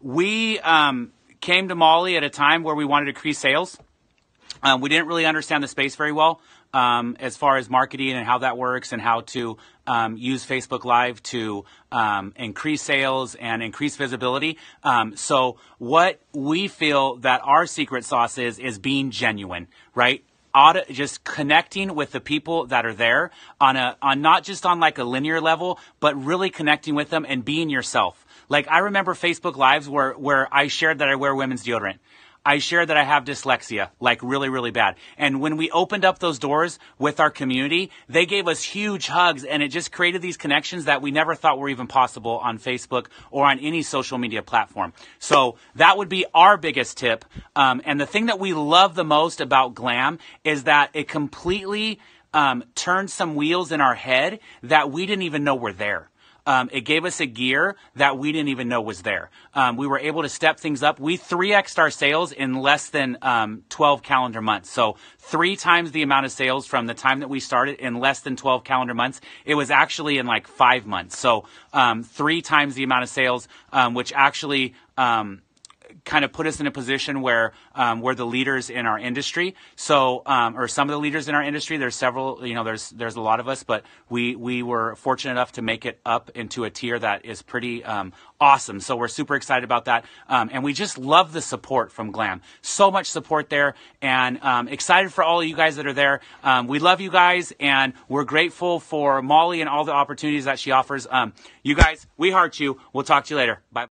we um, came to Molly at a time where we wanted to increase sales. Um, we didn't really understand the space very well um, as far as marketing and how that works and how to um, use Facebook Live to um, increase sales and increase visibility. Um, so what we feel that our secret sauce is is being genuine, right? Just connecting with the people that are there on a on not just on like a linear level, but really connecting with them and being yourself. Like I remember Facebook Lives where where I shared that I wear women's deodorant. I shared that I have dyslexia, like really, really bad. And when we opened up those doors with our community, they gave us huge hugs and it just created these connections that we never thought were even possible on Facebook or on any social media platform. So that would be our biggest tip. Um, and the thing that we love the most about Glam is that it completely um, turned some wheels in our head that we didn't even know were there. Um, it gave us a gear that we didn't even know was there. Um, we were able to step things up. We 3x our sales in less than um, 12 calendar months. So three times the amount of sales from the time that we started in less than 12 calendar months. It was actually in like five months. So um, three times the amount of sales, um, which actually um, kind of put us in a position where um, we're the leaders in our industry. So, um, or some of the leaders in our industry. There's several. You know, there's there's a lot of us, but we we were fortunate enough to make it up into a tier that is pretty um, awesome. So we're super excited about that, um, and we just love the support from Glam. So much support there, and um, excited for all of you guys that are there. Um, we love you guys, and we're grateful for Molly and all the opportunities that she offers. you guys, we heart you. We'll talk to you later. Bye.